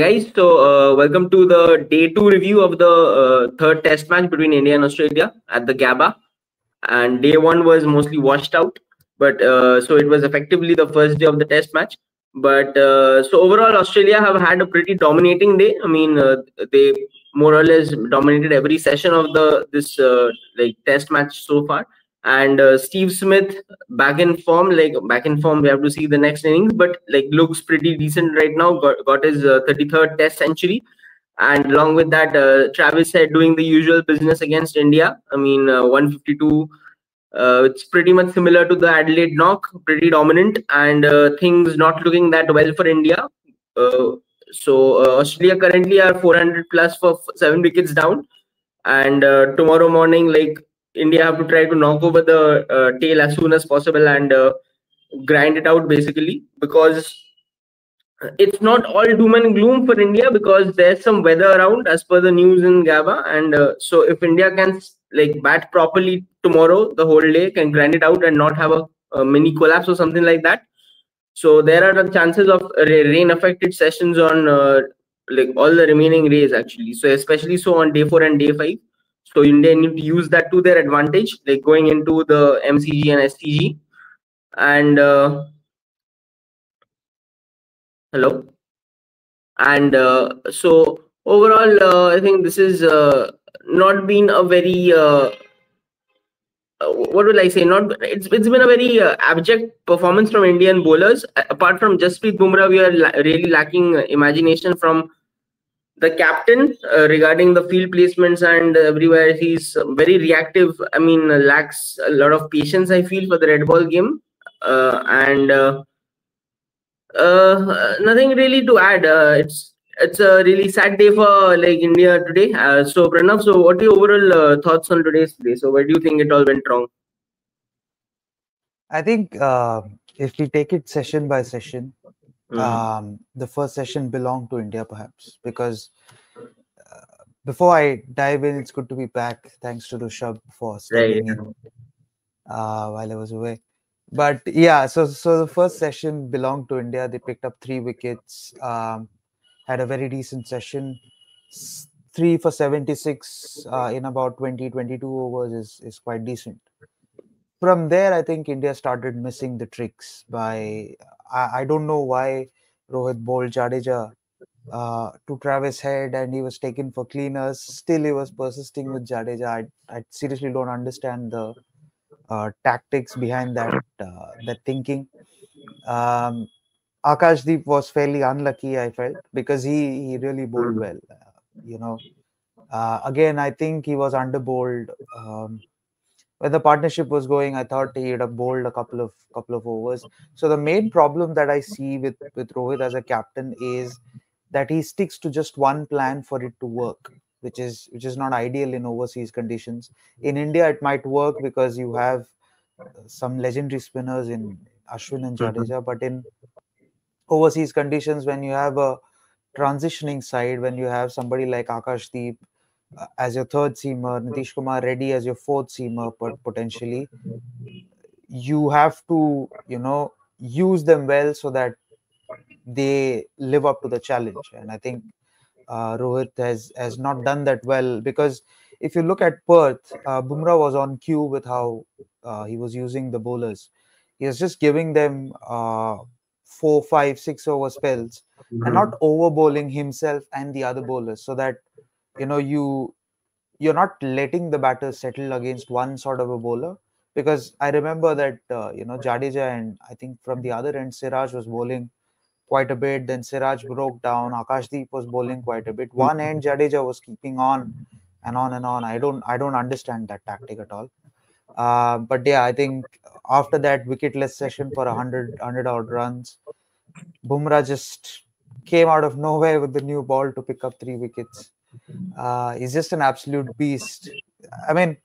guys. So, uh, welcome to the day two review of the uh, third test match between India and Australia at the Gabba. And day one was mostly washed out, but uh, so it was effectively the first day of the test match. But uh, so overall, Australia have had a pretty dominating day. I mean, uh, they more or less dominated every session of the this uh, like test match so far and uh, Steve Smith back in form, like back in form. We have to see the next innings, but like looks pretty decent right now. Got got his uh, 33rd Test century, and along with that, uh, Travis Head doing the usual business against India. I mean, uh, 152. Uh, it's pretty much similar to the Adelaide knock, pretty dominant, and uh, things not looking that well for India. so Australia currently are 400 plus for seven wickets down, and tomorrow morning, like India have to try to knock over the uh, tail as soon as possible and uh, grind it out basically because it's not all doom and gloom for India because there's some weather around as per the news in Gabba and uh, so if India can like bat properly tomorrow the whole day can grind it out and not have a, a mini collapse or something like that. So there are the chances of rain affected sessions on uh, like all the remaining days actually. So especially so on day 4 and day 5 so India need to use that to their advantage, like going into the MCG and SCG. And uh, hello. And uh, so overall, uh, I think this is uh, not been a very uh, uh, what will I say? Not it's it's been a very abject performance from Indian bowlers. Apart from Jasprit Bumrah, we are la really lacking imagination from the captain uh, regarding the field placements and everywhere he's very reactive. I mean lacks a lot of patience i feel for the red ball game. Uh, and uh, uh nothing really to add. Uh, it's it's a really sad day for like india today. Uh, so pranav so what are your overall thoughts on today's play so where do you think it all went wrong? I think if we take it session by session Mm-hmm. Um, the first session belonged to India, perhaps, because uh, before I dive in, it's good to be back. Thanks to Rishabh for staying right. in uh, while I was away. But yeah, so so the first session belonged to India. They picked up three wickets, um, had a very decent session. Three for 76 uh, in about 20, 22 overs is, is quite decent from there, I think India started missing the tricks. By I, I don't know why Rohit bowled Jadeja uh, to Travis Head and he was taken for cleaners. Still, he was persisting with Jadeja. I, I seriously don't understand the uh, tactics behind that uh, that thinking. Um, Akashdeep was fairly unlucky, I felt, because he he really bowled well. Uh, you know, uh, again, I think he was underbowled. Um, when the partnership was going, I thought he'd have bowled a couple of couple of overs. So the main problem that I see with with Rohit as a captain is that he sticks to just one plan for it to work, which is which is not ideal in overseas conditions. In India, it might work because you have uh, some legendary spinners in Ashwin and mm-hmm. Jadeja, but in overseas conditions, when you have a transitioning side, when you have somebody like Akashdeep as your third seamer, Nitish Kumar Reddy as your fourth seamer but potentially. You have to, you know, use them well so that they live up to the challenge. And I think uh, Rohit has has not done that well because if you look at Perth, uh, Bumrah was on cue with how uh, he was using the bowlers. He was just giving them uh, four, five, six over spells mm-hmm. and not over bowling himself and the other bowlers so that you know you you're not letting the batter settle against one sort of a bowler because I remember that uh, you know Jadeja and I think from the other end Siraj was bowling quite a bit. Then Siraj broke down. Akashdeep was bowling quite a bit. One end Jadeja was keeping on and on and on. I don't I don't understand that tactic at all. Uh, but yeah, I think after that wicketless session for 100 100 odd runs, Bumrah just came out of nowhere with the new ball to pick up three wickets uh, he's just an absolute beast. I mean,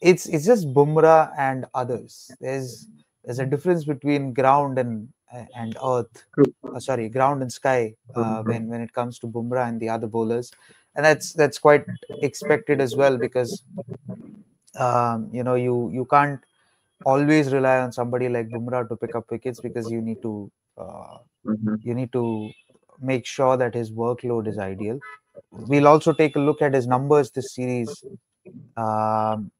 it's it's just Bumrah and others. There's there's a difference between ground and and earth. Uh, sorry, ground and sky uh, when when it comes to Bumrah and the other bowlers, and that's that's quite expected as well because um, you know you you can't always rely on somebody like Bumrah to pick up wickets because you need to uh, mm-hmm. you need to make sure that his workload is ideal. We'll also take a look at his numbers this series. Um,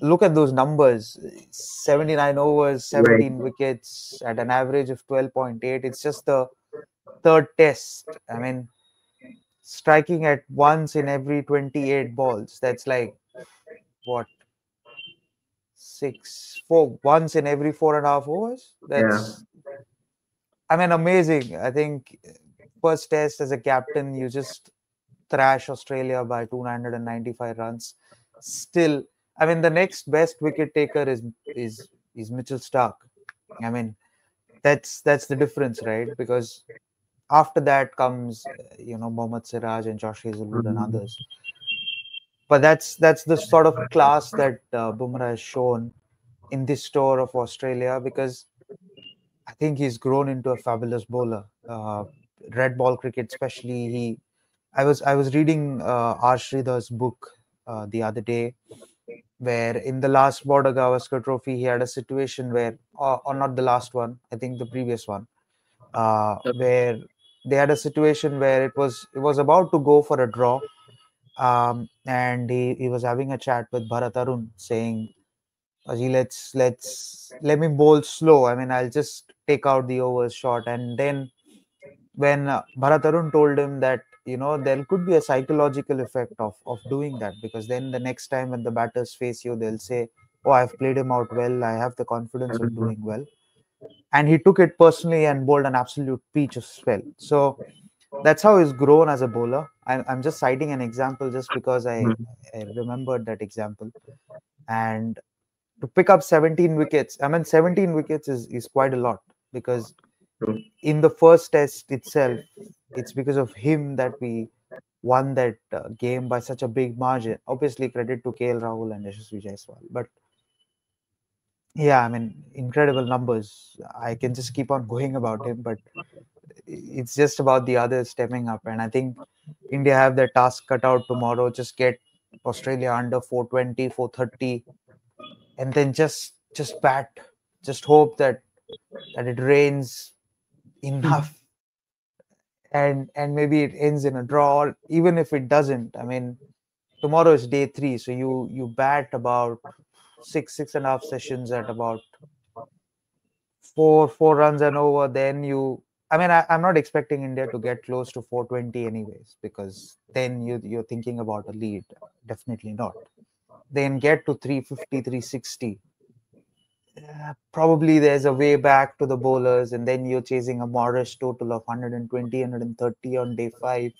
look at those numbers 79 overs 17 right. wickets at an average of 12.8 it's just the third test i mean striking at once in every 28 balls that's like what six four once in every four and a half overs that's yeah. i mean amazing i think first test as a captain you just thrash australia by 295 runs still I mean, the next best wicket taker is is is Mitchell Starc. I mean, that's that's the difference, right? Because after that comes you know Mohammad Siraj and Josh Hazlewood and mm-hmm. others. But that's that's the sort of class that uh, Bumrah has shown in this tour of Australia because I think he's grown into a fabulous bowler. Uh, red ball cricket, especially he. I was I was reading uh, R. book uh, the other day, where in the last Border Gavaskar Trophy, he had a situation where, or, or not the last one, I think the previous one, uh, where they had a situation where it was it was about to go for a draw, um, and he, he was having a chat with Bharat Arun saying, Aji, let's let's let me bowl slow. I mean, I'll just take out the overs short, and then when uh, Bharat Arun told him that you know there could be a psychological effect of of doing that because then the next time when the batters face you they'll say oh i've played him out well. I have the confidence of doing well. And he took it personally and bowled an absolute peach of spell. So that's how he's grown as a bowler. I'm, I'm just citing an example just because I. I remembered that example. And to pick up 17 wickets i mean 17 wickets is, is quite a lot because in the first test itself, it's because of him that we won that uh, game by such a big margin. Obviously, credit to KL Rahul and Yashasvi Jaiswal. But yeah, I mean, incredible numbers. I can just keep on going about him, but it's just about the others stepping up. And I think India have their task cut out tomorrow. Just get Australia under 420, 430, and then just just bat. Just hope that that it rains enough hmm. and and maybe it ends in a draw even if it doesn't i mean tomorrow is day three so you you bat about six six and a half sessions at about four four runs and over then you i mean I, i'm not expecting india to get close to 420 anyways because then you you're thinking about a lead. Definitely not. Then get to 350 360 probably there's a way back to the bowlers, and then you're chasing a modest total of 120, 130 on day five.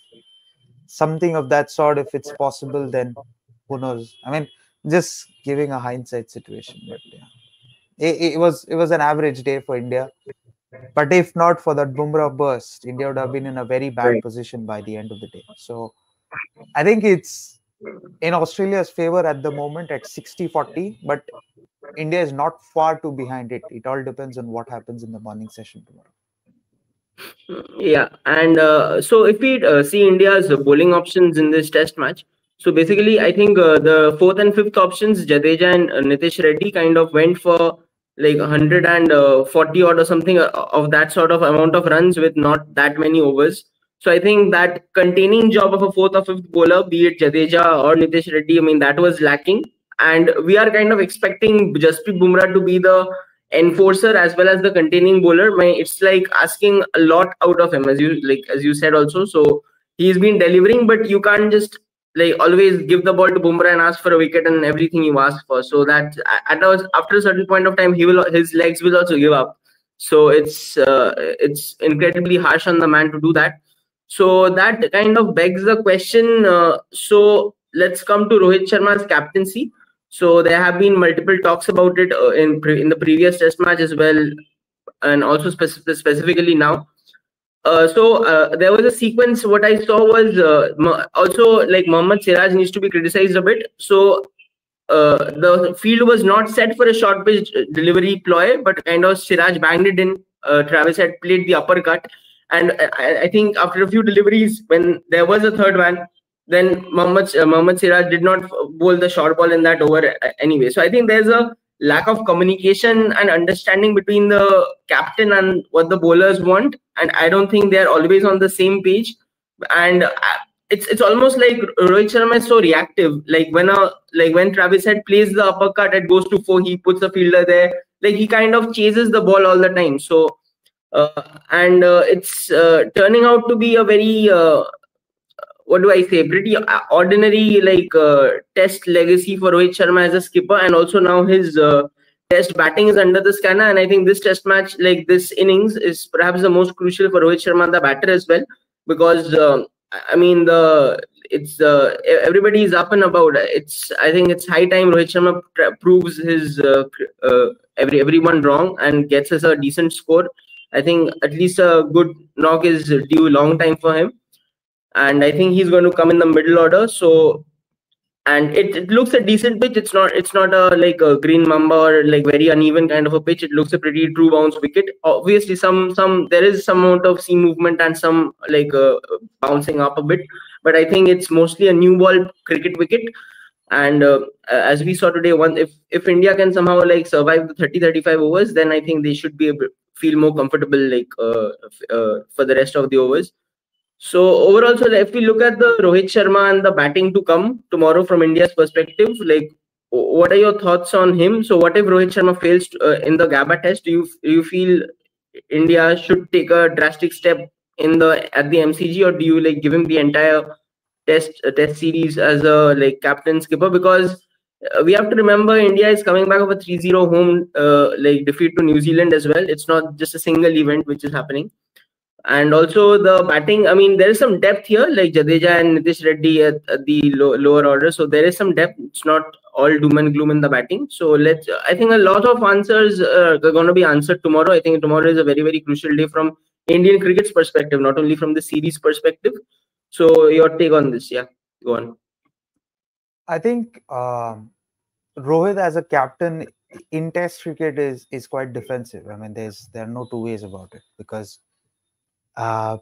Something of that sort, if it's possible, then who knows? I mean, just giving a hindsight situation, but yeah, it, it was it was an average day for India. But if not for that Bumrah burst, India would have been in a very bad position by the end of the day. So I think it's in Australia's favor at the moment at 60 40, but India is not far too behind it. It all depends on what happens in the morning session tomorrow. Yeah, and uh, so if we uh, see India's bowling options in this test match, so basically, I think uh, the fourth and fifth options, Jadeja and uh, Nitish Reddy, kind of went for like 140 uh, odd or something uh, of that sort of amount of runs with not that many overs. So I think that containing job of a fourth or fifth bowler, be it Jadeja or Nitish Reddy, I mean that was lacking and we are kind of expecting Jasprit Bumrah to be the enforcer as well as the containing bowler. It's like asking a lot out of him, as you like as you said also. So he's been delivering, but you can't just like always give the ball to Bumrah and ask for a wicket and everything you ask for. So that at a, after a certain point of time, he will his legs will also give up. So it's uh, it's incredibly harsh on the man to do that. So that kind of begs the question. Uh, so let's come to Rohit Sharma's captaincy. So there have been multiple talks about it uh, in in the previous Test match as well, and also spe- specifically now. Uh, so uh, there was a sequence. What I saw was uh, also like Mohammad Siraj needs to be criticized a bit. So uh, the field was not set for a short pitch delivery ploy, but kind of Siraj banged it in. Uh, Travis Head played the uppercut, and I, I, think after a few deliveries, when there was a third one, then Mohammad, uh, Mohammad Siraj did not bowl the short ball in that over uh, anyway. So I think there's a lack of communication and understanding between the captain and what the bowlers want. And I don't think they're always on the same page. And uh, it's it's almost like Rohit Sharma is so reactive. Like when a like when Travis Head plays the uppercut, it goes to four. He puts the fielder there. Like he kind of chases the ball all the time. So uh, and uh, it's uh, turning out to be a very uh, what do I say? Pretty uh, ordinary like uh, test legacy for Rohit Sharma as a skipper, and also now his uh, test batting is under the scanner. And I think this test match, like this innings, is perhaps the most crucial for Rohit Sharma, the batter as well, because um, I mean the it's uh, everybody is up and about. It's I think it's high time Rohit Sharma pr- proves his uh, uh, every everyone wrong and gets us a decent score. I think at least a good knock is due long time for him and I think he's going to come in the middle order. So, and it, it looks a decent pitch. It's not it's not a like a green mamba or like very uneven kind of a pitch. It looks a pretty true bounce wicket. Obviously, some some there is some amount of seam movement and some like uh, bouncing up a bit, but I think it's mostly a new ball cricket wicket. And uh, as we saw today, one if if India can somehow like survive the 30 35 overs, then I think they should be able feel more comfortable like uh, uh, for the rest of the overs so overall, so if we look at the Rohit Sharma and the batting to come tomorrow from India's perspective, like what are your thoughts on him? So what if Rohit Sharma fails uh, in the Gabba test? Do you you feel India should take a drastic step in the at the MCG, or do you like give him the entire test uh, test series as a like captain skipper? Because uh, we have to remember India is coming back of a 3-0 home uh, like defeat to New Zealand as well. It's not just a single event which is happening and also the batting. I mean, there is some depth here, like Jadeja and Nitish Reddy at, at the low, lower order. So there is some depth. It's not all doom and gloom in the batting. So let's. I think a lot of answers uh, are going to be answered tomorrow. I think tomorrow is a very very crucial day from Indian cricket's perspective, not only from the series perspective. So your take on this? Yeah, go on. I think um, Rohit as a captain in Test cricket is is quite defensive. I mean, there's there are no two ways about it because uh,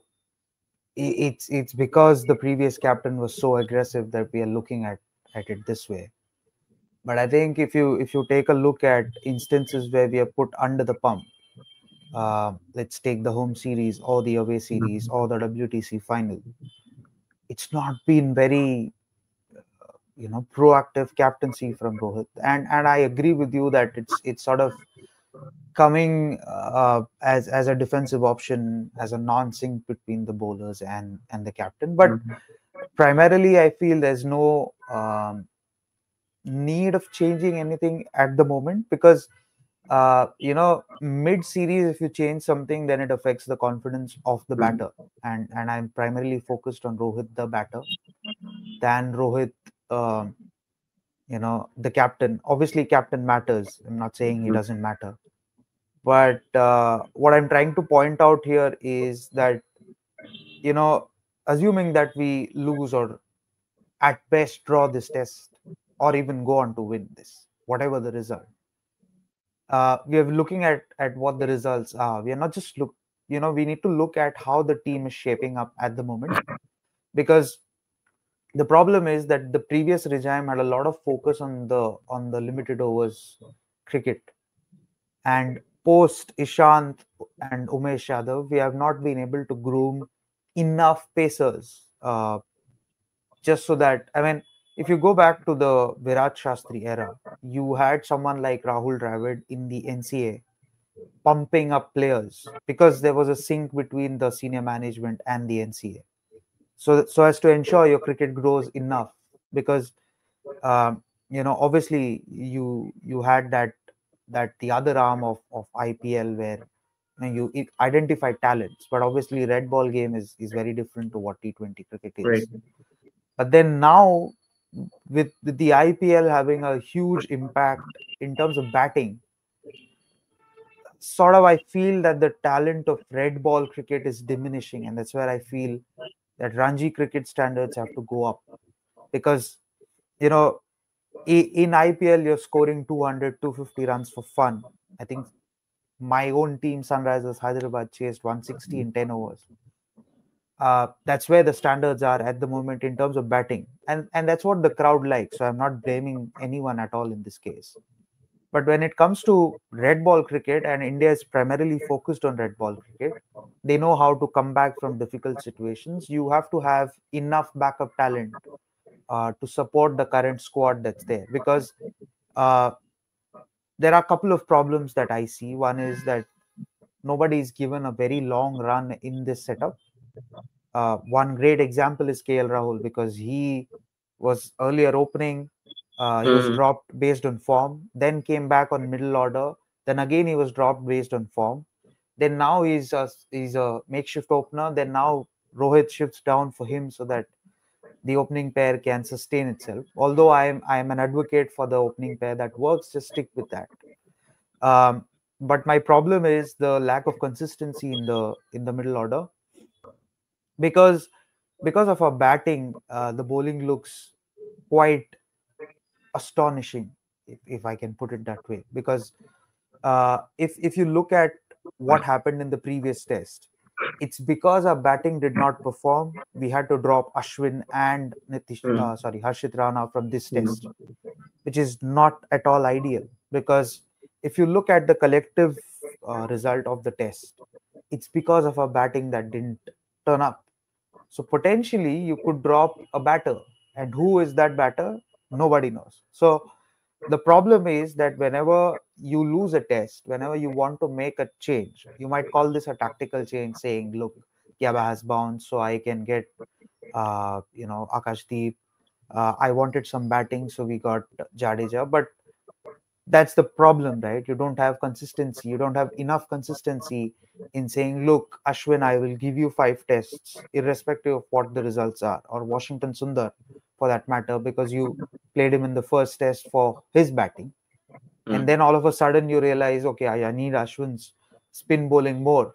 it's it's because the previous captain was so aggressive that we are looking at at it this way. But i think if you if you take a look at instances where we are put under the pump uh, let's take the home series or the away series or the wtc final it's not been very uh, you know proactive captaincy from rohit. And and i agree with you that it's it's sort of coming uh, as as a defensive option as a non-sync between the bowlers and and the captain but mm-hmm. primarily i feel there's no um, need of changing anything at the moment because uh, you know mid series if you change something then it affects the confidence of the mm-hmm. batter and and i'm primarily focused on rohit the batter than rohit um, you know the captain obviously captain matters i'm not saying he mm-hmm. doesn't matter but uh, what i'm trying to point out here is that you know assuming that we lose or at best draw this test or even go on to win this whatever the result uh, we are looking at at what the results are. We are not just look you know we need to look at how the team is shaping up at the moment. Because the problem is that the previous regime had a lot of focus on the on the limited overs cricket. And post Ishant and Umesh Yadav, we have not been able to groom enough pacers. Uh, just so that, I mean, if you go back to the Virat Shastri era, you had someone like Rahul Dravid in the NCA pumping up players because there was a sync between the senior management and the NCA. So, so as to ensure your cricket grows enough, because um, you know, obviously you you had that that the other arm of, of IPL where you, know, you identify talents, but obviously red ball game is, is very different to what T20 cricket is. Right. But then now with, with the IPL having a huge impact in terms of batting, sort of I feel that the talent of red ball cricket is diminishing, and that's where I feel that Ranji cricket standards have to go up because you know in IPL, you're scoring 200, 250 runs for fun. I think my own team, Sunrisers Hyderabad, chased 160 in 10 overs. Uh, that's where the standards are at the moment in terms of batting, and and that's what the crowd likes. So I'm not blaming anyone at all in this case. But when it comes to red ball cricket, and India is primarily focused on red ball cricket, they know how to come back from difficult situations. You have to have enough backup talent uh, to support the current squad that's there because uh, there are a couple of problems that I see. One is that nobody is given a very long run in this setup. Uh, one great example is KL Rahul because he was earlier opening uh, he mm-hmm. was dropped based on form, then came back on middle order. Then again he was dropped based on form. Then now he's a, he's a makeshift opener. Then now Rohit shifts down for him so that the opening pair can sustain itself. Although I am I am an advocate for the opening pair that works, just stick with that. Um, but my problem is the lack of consistency in the in the middle order because because of our batting, uh, the bowling looks quite astonishing, if, if I can put it that way. Because uh, if if you look at what happened in the previous test, it's because our batting did not perform. We had to drop Ashwin and Nitish, hmm. uh, sorry, Harshit Rana from this hmm. test, which is not at all ideal. Because if you look at the collective uh, result of the test, it's because of our batting that didn't turn up. So potentially you could drop a batter, and who is that batter? nobody knows so the problem is that whenever you lose a test whenever you want to make a change you might call this a tactical change saying look Gabba has bounced so i can get uh, you know akashdeep. Uh, i wanted some batting so we got jadeja. But that's the problem right? You don't have consistency. You don't have enough consistency in saying look ashwin i will give you five tests irrespective of what the results are or washington sundar for that matter because you played him in the first test for his batting. Mm. and then all of a sudden you realize okay i, I need ashwin's spin bowling more.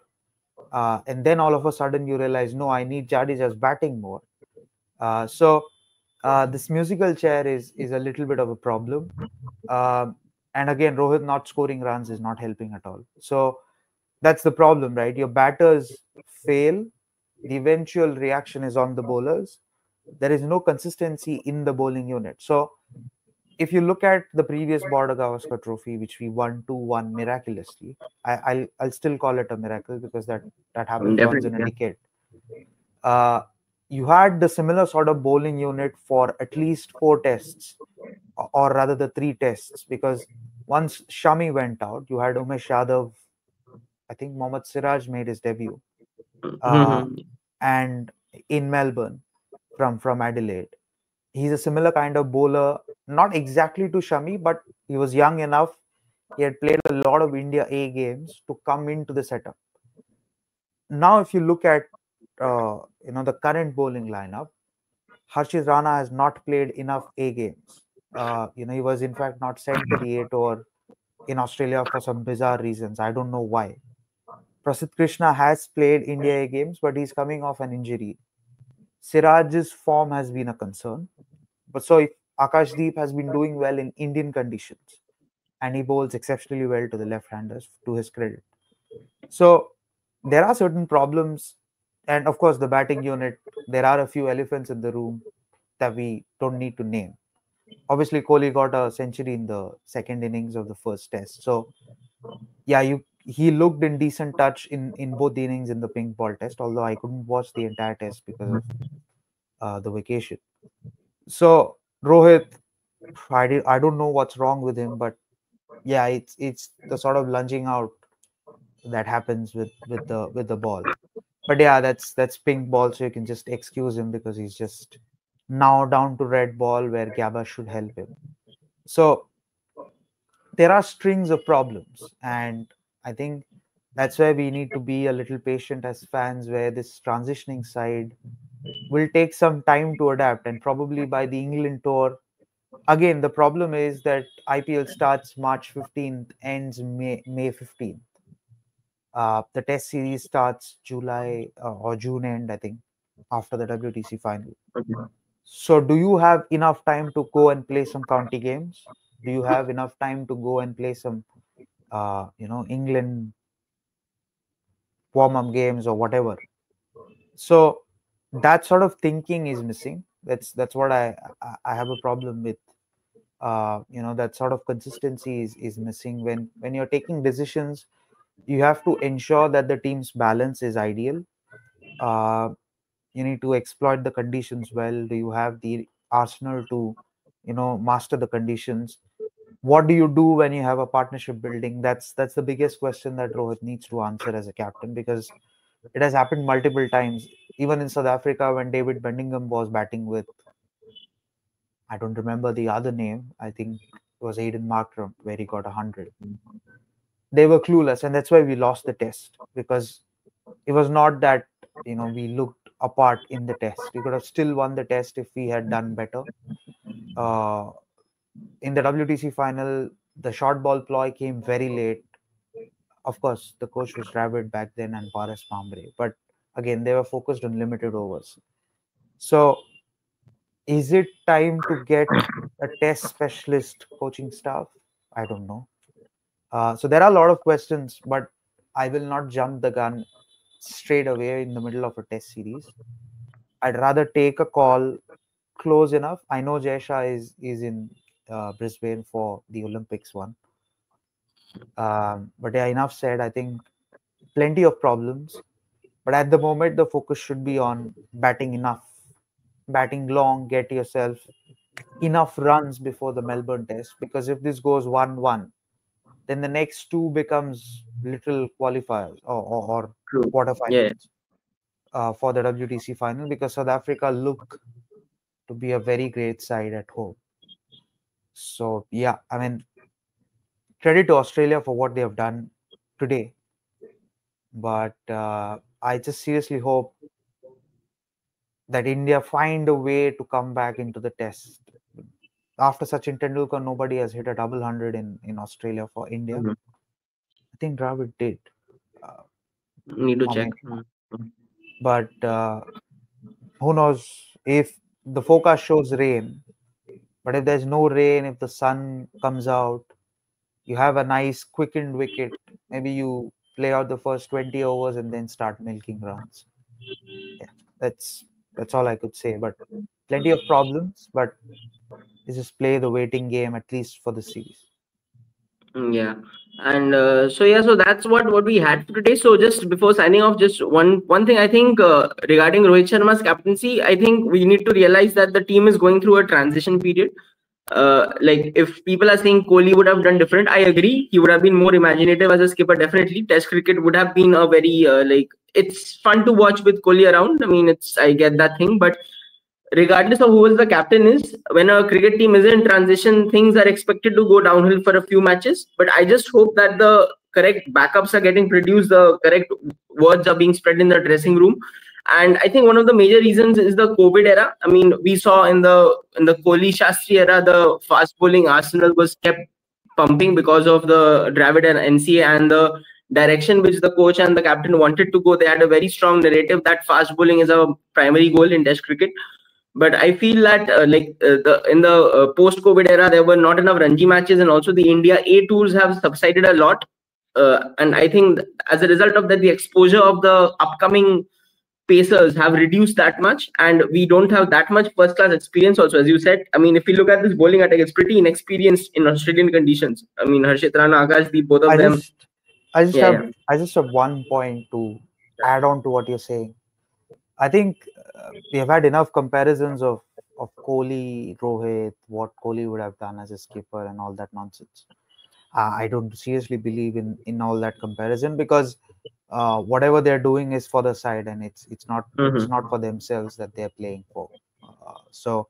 Uh, and then all of a sudden you realize no i need jadeja's batting more. Uh, so uh, this musical chair is is a little bit of a problem. Um, and again rohit not scoring runs is not helping at all. So that's the problem right? Your batters fail. The eventual reaction is on the bowlers there is no consistency in the bowling unit. So if you look at the previous Border Gavaskar Trophy, which we won 2-1 miraculously, I, will I'll still call it a miracle because that that happened once in a decade. Uh, you had the similar sort of bowling unit for at least four tests, or rather the three tests, because once Shami went out, you had Umesh Yadav. I think Mohammad Siraj made his debut, uh, mm-hmm. and in Melbourne, from from Adelaide. He's a similar kind of bowler, not exactly to Shami, but he was young enough. He had played a lot of India A games to come into the setup. Now, if you look at uh, you know the current bowling lineup, Harshit Rana has not played enough A games. Uh, you know, he was in fact not sent to the A tour in Australia for some bizarre reasons. I don't know why. Prasidh Krishna has played India A games, but he's coming off an injury. Siraj's form has been a concern. But so if Akashdeep has been doing well in Indian conditions and he bowls exceptionally well to the left-handers to his credit. So there are certain problems and of course the batting unit there are a few elephants in the room that we don't need to name obviously kohli got a century in the second innings of the first test so yeah you he looked in decent touch in in both the innings in the pink ball test although i couldn't watch the entire test because of uh, the vacation. So rohit I, did, I don't know what's wrong with him but yeah it's it's the sort of lunging out that happens with with the with the ball. But yeah that's that's pink ball so you can just excuse him because he's just now down to red ball where gabba should help him. So there are strings of problems and I think that's where we need to be a little patient as fans, where this transitioning side will take some time to adapt. And probably by the England tour, again, the problem is that IPL starts March 15th, ends May, May 15th. Uh, the test series starts July uh, or June end, I think, after the WTC final. So, do you have enough time to go and play some county games? Do you have enough time to go and play some uh, you know England warm-up games or whatever. So that sort of thinking is missing. That's that's what I I have a problem with. Uh, you know that sort of consistency is, is missing. When when you're taking decisions you have to ensure that the team's balance is ideal. Uh, you need to exploit the conditions well. Do you have the arsenal to you know master the conditions what do you do when you have a partnership building that's that's the biggest question that rohit needs to answer as a captain because it has happened multiple times even in south africa when david bedingham was batting with I don't remember the other name. I think it was Aiden Markram where he got 100. They were clueless, and that's why we lost the test because it was not that you know we looked apart in the test. We could have still won the test if we had done better. Uh, in the WTC final, the short ball ploy came very late. Of course, the coach was Dravid back then and Paras Mhambrey, but again, they were focused on limited overs. So is it time to get a test specialist coaching staff i don't know uh, so there are a lot of questions but i will not jump the gun straight away in the middle of a test series i'd rather take a call close enough i know Jay Shah is is in uh, brisbane for the olympics one um, but yeah enough said i think plenty of problems but at the moment the focus should be on batting enough batting long, get yourself enough runs before the Melbourne test. Because if this goes 1 1, then the next two becomes little qualifiers or, or, or quarterfinals yeah. uh, for the WTC final because South Africa look to be a very great side at home. So, yeah, I mean, credit to Australia for what they have done today. But uh, I just seriously hope that India find a way to come back into the test. After Sachin Tendulkar, nobody has hit a double hundred in, in Australia for India. Mm-hmm. I think Dravid did. Uh, Need to check. Mm-hmm. But uh, who knows if the forecast shows rain, but if there's no rain, if the sun comes out, you have a nice quickened wicket. Maybe you play out the first 20 overs and then start milking runs. Yeah, that's that's all I could say. But plenty of problems, but just play the waiting game at least for the series. Mm, yeah, and uh, so yeah, so that's what what we had for today. So just before signing off, just one one thing I think uh, regarding Rohit Sharma's captaincy, I think we need to realize that the team is going through a transition period. Uh, like if people are saying Kohli would have done different, I agree. He would have been more imaginative as a skipper. Definitely, Test cricket would have been a very uh, like it's fun to watch with Kohli around. I mean, it's I get that thing, but regardless of who is the captain is, when a cricket team is in transition, things are expected to go downhill for a few matches. But I just hope that the correct backups are getting produced, the correct words are being spread in the dressing room. And I think one of the major reasons is the COVID era. I mean, we saw in the in the Kohli Shastri era, the fast bowling arsenal was kept pumping because of the Dravid and NCA and the direction which the coach and the captain wanted to go. They had a very strong narrative that fast bowling is a primary goal in Test cricket. But I feel that uh, like uh, the in the uh, post-COVID era, there were not enough Ranji matches, and also the India A tours have subsided a lot. Uh, and I think as a result of that, the exposure of the upcoming pacers have reduced that much, and we don't have that much first-class experience. Also, as you said, I mean, if you look at this bowling attack, it's pretty inexperienced in Australian conditions. I mean, Harshit Rana, Akashdeep, both of I them. Just I just yeah, have yeah. I just have one point to add on to what you're saying. I think uh, we have had enough comparisons of of Kohli, Rohit, what Kohli would have done as a skipper, and all that nonsense. Uh, I don't seriously believe in in all that comparison because uh, whatever they're doing is for the side, and it's it's not mm-hmm. it's not for themselves that they're playing for. Uh, so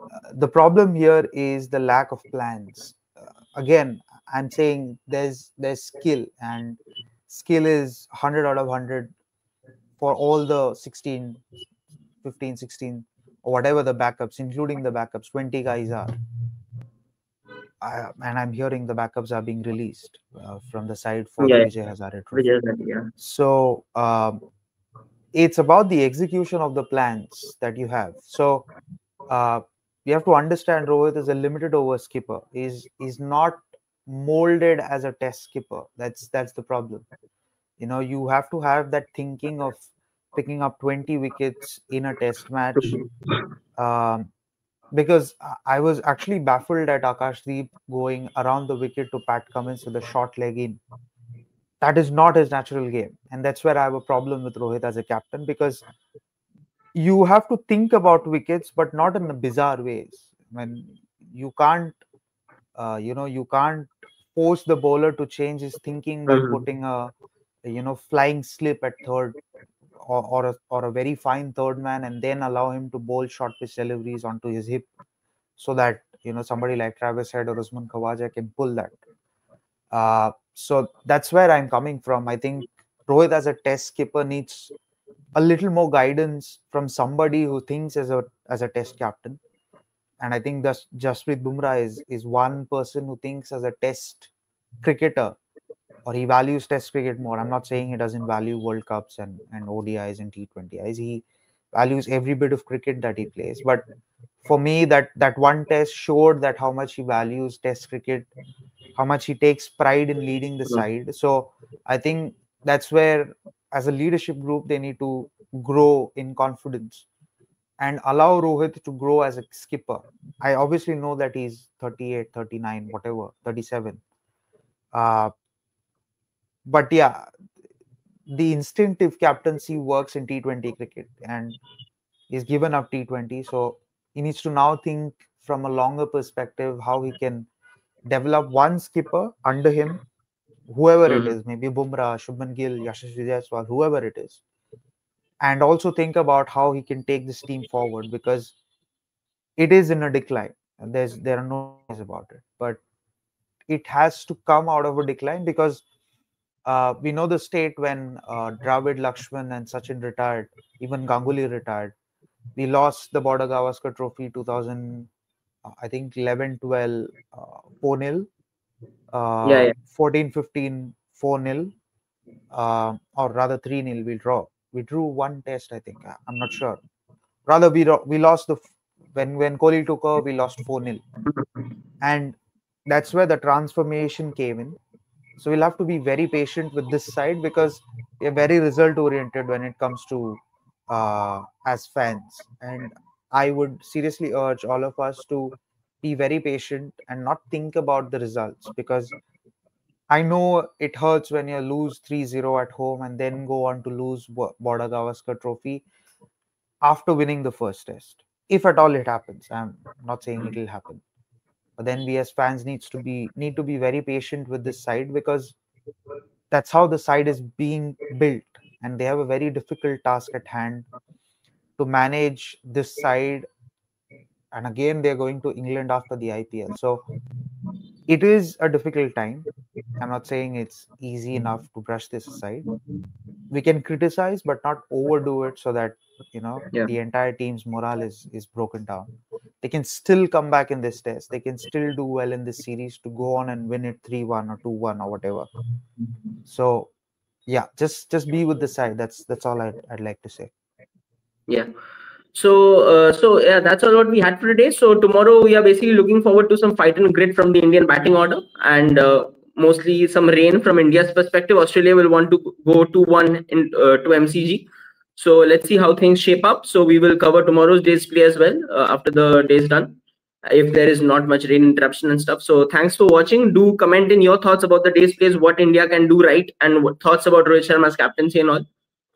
uh, the problem here is the lack of plans. Uh, again, i'm saying there's there's skill and skill is 100 out of 100 for all the 16 15 16 or whatever the backups including the backups 20 guys are I, and i'm hearing the backups are being released uh, from the side for yeah. Vijay Hazare yeah. so um, it's about the execution of the plans that you have so uh, you have to understand Rohit is a limited over skipper. He's he's not molded as a test skipper that's that's the problem you know you have to have that thinking of picking up 20 wickets in a test match um, because I was actually baffled at Akashdeep going around the wicket to Pat Cummins with a short leg in. That is not his natural game. And that's where I have a problem with Rohit as a captain because you have to think about wickets, but not in the bizarre ways. When you can't, uh, you know, you can't force the bowler to change his thinking by mm-hmm. putting a, you know, flying slip at third or, or, a, or a very fine third man and then allow him to bowl short pitch deliveries onto his hip so that you know somebody like Travis Head or Usman Khawaja can pull that. Uh, so that's where I'm coming from. I think Rohit as a test skipper needs a little more guidance from somebody who thinks as a as a test captain. And I think that Jasprit Bumrah is is one person who thinks as a test cricketer or he values test cricket more. I'm not saying he doesn't value World Cups and, and ODIs and T20Is. He values every bit of cricket that he plays. But for me, that that one test showed that how much he values test cricket, how much he takes pride in leading the side. So I think that's where as a leadership group they need to grow in confidence and allow Rohit to grow as a skipper. I obviously know that he's 38, 39, whatever, 37. Uh, but yeah, the instinctive captaincy works in T20 cricket and is given up T20. So he needs to now think from a longer perspective how he can develop one skipper under him, whoever mm-hmm. it is, maybe Bumrah, Shubman Gill, Yashasvi Jaiswal, whoever it is. And also think about how he can take this team forward because it is in a decline. There's there are no ways about it. But it has to come out of a decline because uh, we know the state when uh, Dravid, Lakshman, and Sachin retired, even Ganguly retired. We lost the Border Gavaskar Trophy 2000, uh, I think 11 12, uh, 4 0. Uh, yeah, yeah. 14 15, 4 0. Uh, or rather 3 0, we draw. We drew one test, I think. I'm not sure. Rather, we we lost the when when Kohli took over, we lost 4 0. And that's where the transformation came in so we'll have to be very patient with this side because we're very result oriented when it comes to uh, as fans. And I would seriously urge all of us to be very patient and not think about the results because I know it hurts when you lose 3-0 at home and then go on to lose Border Gavaskar trophy after winning the first test. If at all it happens. I'm not saying it will happen then we as fans needs to be need to be very patient with this side because that's how the side is being built. And they have a very difficult task at hand to manage this side. And again they're going to england after the ipl so it is a difficult time. I'm not saying it's easy enough to brush this aside. We can criticize but not overdo it so that you know yeah. the entire team's morale is is broken down they can still come back in this test. They can still do well in this series to go on and win it 3-1 or 2-1 or whatever. So yeah just just be with the side. That's that's all i'd, I'd like to say. Yeah. So uh, so yeah that's all what we had for today. So tomorrow we are basically looking forward to some fight and grit from the indian batting order and uh, mostly some rain from india's perspective. Australia will want to go 2-1 in uh, to mcg so let's see how things shape up. So we will cover tomorrow's day's play as well uh, after the day's done. If there is not much rain interruption and stuff. So thanks for watching. Do comment in your thoughts about the day's plays, what India can do right, and what thoughts about Rohit Sharma's captaincy and all.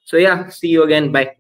So yeah, see you again. Bye.